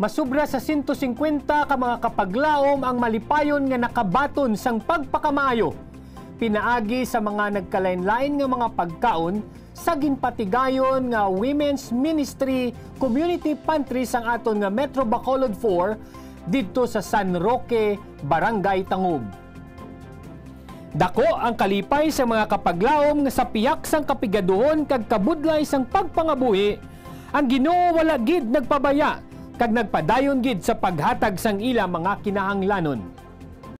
Masubra sa 150 ka mga kapaglaom ang malipayon nga nakabaton sang pagpakamaayo. Pinaagi sa mga nagkalain-lain nga mga pagkaon sa ginpatigayon nga Women's Ministry Community Pantry sang aton nga Metro Bacolod 4 didto sa San Roque, Barangay Tangub. Dako ang kalipay sa mga kapaglaom nga sa piyak sang kapigaduhon kag kabudlay sang pagpangabuhi ang Ginoo wala gid nagpabaya kag nagpadayon gid sa paghatag sang ila mga kinahanglanon.